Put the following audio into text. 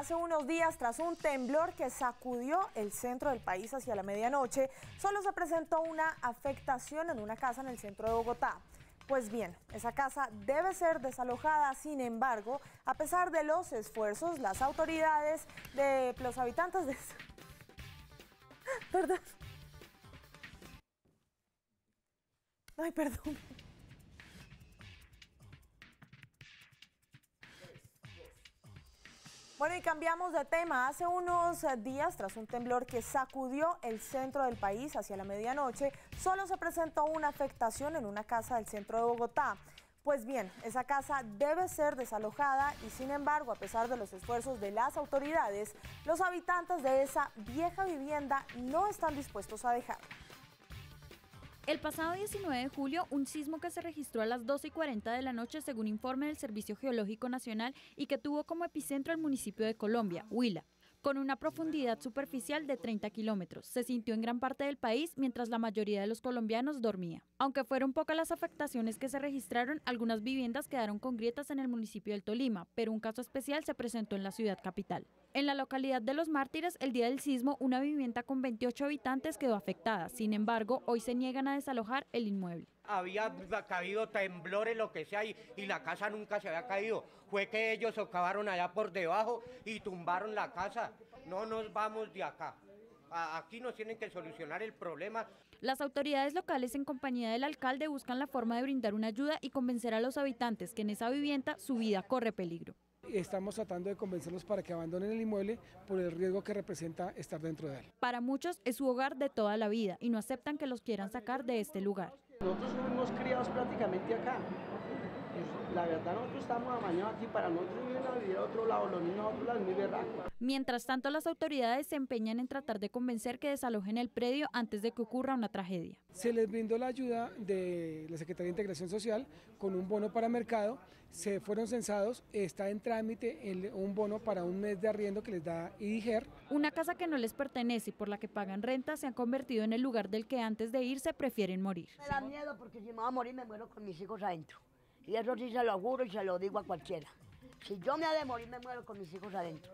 hace unos días tras un temblor que sacudió el centro del país hacia la medianoche, solo se presentó una afectación en una casa en el centro de Bogotá. Pues bien, esa casa debe ser desalojada, sin embargo, a pesar de los esfuerzos, las autoridades de los habitantes de... Perdón. Ay, perdón. Bueno, y cambiamos de tema. Hace unos días, tras un temblor que sacudió el centro del país hacia la medianoche, solo se presentó una afectación en una casa del centro de Bogotá. Pues bien, esa casa debe ser desalojada y sin embargo, a pesar de los esfuerzos de las autoridades, los habitantes de esa vieja vivienda no están dispuestos a dejarla. El pasado 19 de julio, un sismo que se registró a las 12 y 40 de la noche según informe del Servicio Geológico Nacional y que tuvo como epicentro el municipio de Colombia, Huila, con una profundidad superficial de 30 kilómetros. Se sintió en gran parte del país mientras la mayoría de los colombianos dormía. Aunque fueron pocas las afectaciones que se registraron, algunas viviendas quedaron con grietas en el municipio del Tolima, pero un caso especial se presentó en la ciudad capital. En la localidad de Los Mártires, el día del sismo, una vivienda con 28 habitantes quedó afectada. Sin embargo, hoy se niegan a desalojar el inmueble. Había caído temblores, lo que sea, y, la casa nunca se había caído. Fue que ellos socavaron allá por debajo y tumbaron la casa. No nos vamos de acá. Aquí nos tienen que solucionar el problema. Las autoridades locales en compañía del alcalde buscan la forma de brindar una ayuda y convencer a los habitantes que en esa vivienda su vida corre peligro. Estamos tratando de convencerlos para que abandonen el inmueble por el riesgo que representa estar dentro de él. Para muchos es su hogar de toda la vida y no aceptan que los quieran sacar de este lugar. Nosotros fuimos criados prácticamente acá. La verdad nosotros estamos amañados aquí, para nosotros vivir a vivir a otro lado, los niños a otro lado es muy berraco. Mientras tanto, las autoridades se empeñan en tratar de convencer que desalojen el predio antes de que ocurra una tragedia. Se les brindó la ayuda de la Secretaría de Integración Social con un bono para mercado, se fueron censados, está en trámite un bono para un mes de arriendo que les da IDIGER. Una casa que no les pertenece y por la que pagan renta se ha convertido en el lugar del que antes de irse prefieren morir. Me da miedo porque si me voy a morir me muero con mis hijos adentro. Y eso sí se lo juro y se lo digo a cualquiera. Si yo me ha de morir, me muero con mis hijos adentro.